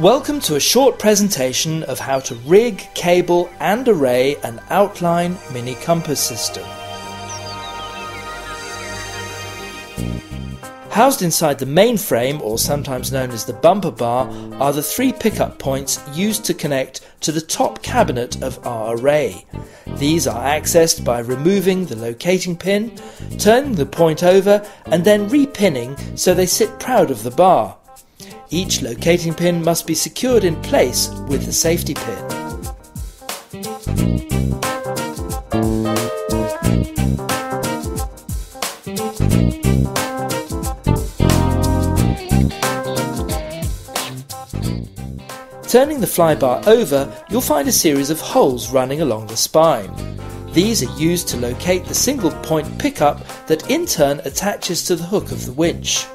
Welcome to a short presentation of how to rig, cable and array an outline mini compass system. Housed inside the main frame, or sometimes known as the bumper bar, are the three pickup points used to connect to the top cabinet of our array. These are accessed by removing the locating pin, turning the point over, and then repinning so they sit proud of the bar. Each locating pin must be secured in place with the safety pin. Turning the flybar over, you'll find a series of holes running along the spine. These are used to locate the single point pickup that in turn attaches to the hook of the winch.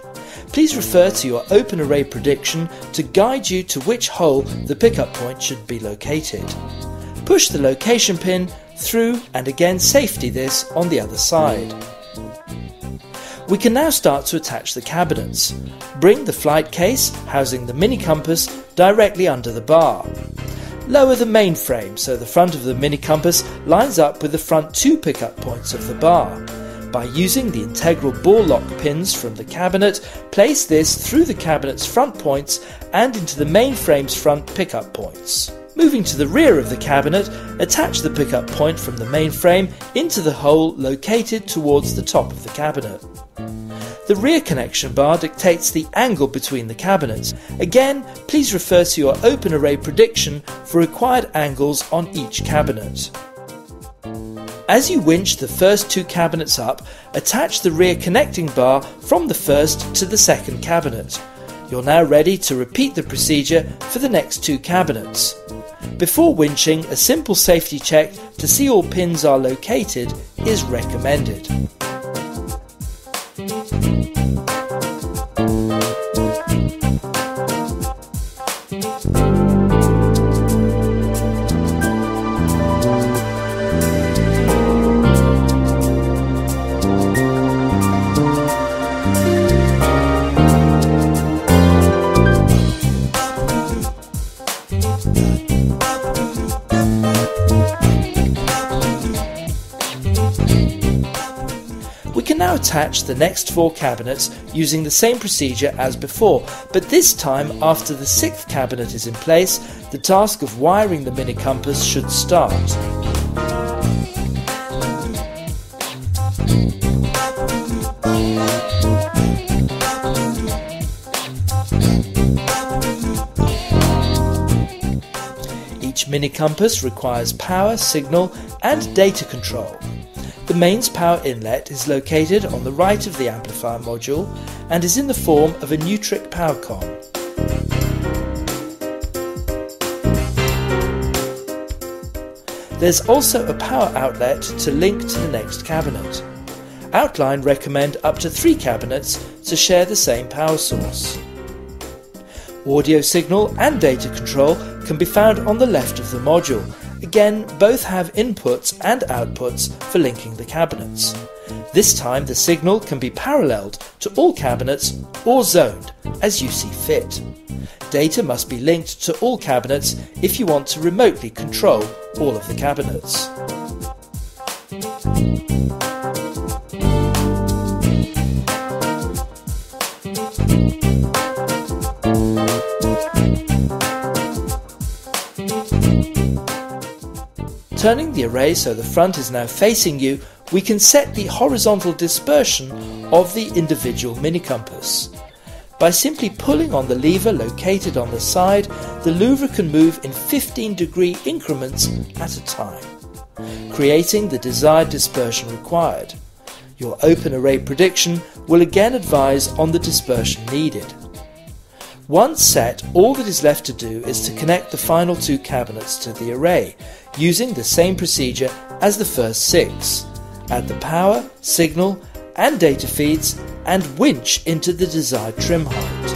Please refer to your open array prediction to guide you to which hole the pickup point should be located. Push the location pin through and again safety this on the other side. We can now start to attach the cabinets. Bring the flight case, housing the mini compass, directly under the bar. Lower the main frame so the front of the mini compass lines up with the front two pickup points of the bar. By using the integral ball lock pins from the cabinet, place this through the cabinet's front points and into the mainframe's front pickup points. Moving to the rear of the cabinet, attach the pickup point from the mainframe into the hole located towards the top of the cabinet. The rear connection bar dictates the angle between the cabinets. Again, please refer to your open array prediction for required angles on each cabinet. As you winch the first two cabinets up, attach the rear connecting bar from the first to the second cabinet. You're now ready to repeat the procedure for the next two cabinets. Before winching, a simple safety check to see all pins are located is recommended. Now attach the next four cabinets using the same procedure as before, but this time after the sixth cabinet is in place, the task of wiring the mini compass should start. Each mini compass requires power, signal, and data control. The mains power inlet is located on the right of the amplifier module and is in the form of a Neutrik PowerCon. There's also a power outlet to link to the next cabinet. Outline recommend up to three cabinets to share the same power source. Audio signal and data control can be found on the left of the module. Again, both have inputs and outputs for linking the cabinets. This time the signal can be paralleled to all cabinets or zoned as you see fit. Data must be linked to all cabinets if you want to remotely control all of the cabinets. Turning the array so the front is now facing you, we can set the horizontal dispersion of the individual mini compass. By simply pulling on the lever located on the side, the louver can move in 15 degree increments at a time, creating the desired dispersion required. Your open array prediction will again advise on the dispersion needed. Once set, all that is left to do is to connect the final two cabinets to the array, using the same procedure as the first six. Add the power, signal, and data feeds, and winch into the desired trim height.